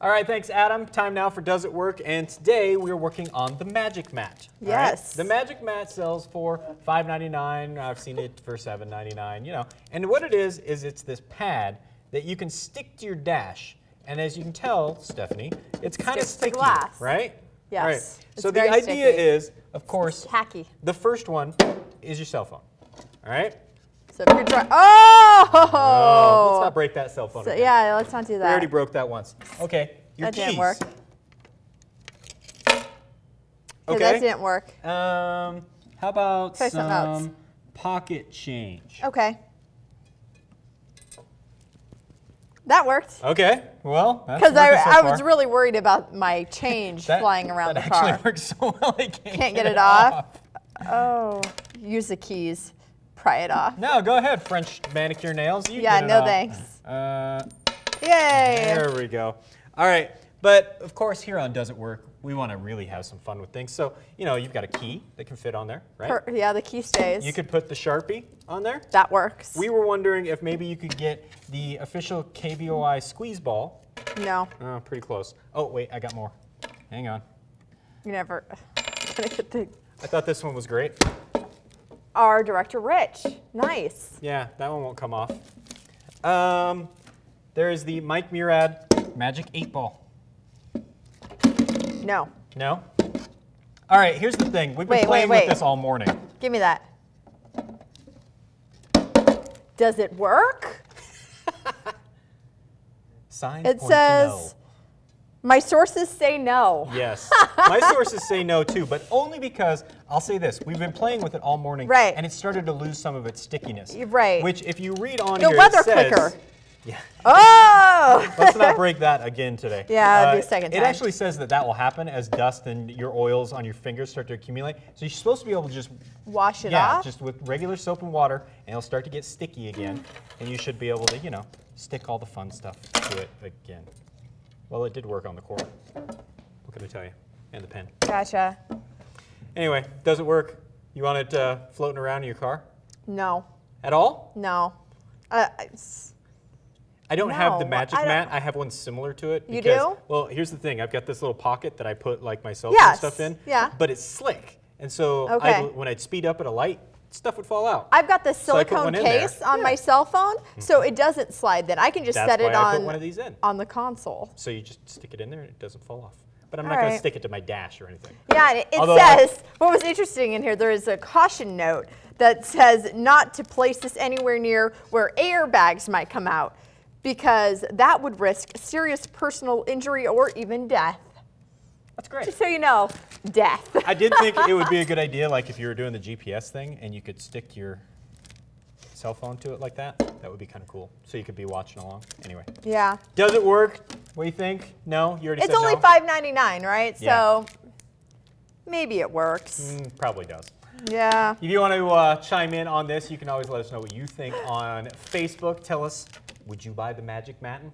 All right, thanks, Adam. Time now for Does It Work? And today we're working on the Magic Mat. all right? Yes. The Magic Mat sells for $5.99. I've seen it for $7.99, you know. And what it is, is it's this pad that you can stick to your dash. And as you can tell, Stephanie, it's kind of sticky, glass. right? Yes, All right. it's So the idea sticky. is, of course, Tacky. the first one is your cell phone. All right? So if you're trying, oh! Oh, not break that cell phone. So, again. yeah, let's not do We already broke that once. Okay. Your That didn't work. Okay. That didn't work. Um, how about Try some pocket change? Okay. That worked. Okay. Well, Because I, so I was really worried about my change That- flying around the car. actually works so well. I can't, Can't get it off. Oh, use the keys, pry it off. No, go ahead, French manicure nails. You Yeah, no off. thanks. Uh, Yay! there we go. All right. But of course, here on Does It Work, we want to really have some fun with things. So, you know, you've got a key that can fit on there, right? Per- yeah, the key stays. You could put the Sharpie on there. that works. We were wondering if maybe you could get the official KBOI squeeze ball. no, Oh, pretty close. Oh, wait, I got more. Hang on. you never. Gonna get the I thought this one was great. Our director Rich. Nice. Yeah, that one won't come off. Um, there is the Mike Murad Magic 8 Ball. No, No? All right, here's the thing. We've been Wait, wait, playing wait. with this all morning. give me that. Does it work? Signs It says, my sources say no. no. Yes. My sources say no too, but only because I'll say this: we've been playing with it all morning, Right. And it started to lose some of its stickiness. Right. Which, if you read on The here, weather it says, clicker. Yeah. Oh! Let's not break that again today. Uh, Yeah, a second It actually says that that will happen as dust and your oils on your fingers start to accumulate. So you're supposed to be able to just Wash it yeah, off. just with regular soap and water, and it'll start to get sticky again, and you should be able to, you know, stick all the fun stuff to it again. Well, it did work on the core. What can I tell you? And the pen. Gotcha. Anyway, does it work? You want it uh, floating around in your car No, at all? no. Uh, I don't have the magic I mat. I have one similar to it. You do? Well, here's the thing. I've got this little pocket that I put like my cell phone Yes, stuff in. yeah. But it's slick, and so I Okay. w- when I'd speed up at a light, stuff would fall out. I've got the So silicone there. case on Yeah. my cell phone, so it doesn't slide then. I can just That's set it why I put on, one of these in. on the console. So you just stick it in there, and it doesn't fall off. But I'm All not going to stick it to my dash or anything. Yeah, and it, it Although I- says, what was interesting in here, there is a caution note that says not to place this anywhere near where airbags might come out because that would risk serious personal injury or even death. That's great. Just so you know, death. I did think it would be a good idea, like if you were doing the GPS thing and you could stick your cell phone to it like that. That would be kind of cool. So you could be watching along. Anyway, yeah. does it work? What do you think? No, you already It's said only no? $5.99, right? Yeah. So maybe it works. Mm, probably does. Yeah. If you want to uh, chime in on this, you can always let us know what you think on Facebook. Tell us, would you buy the Magic Matin?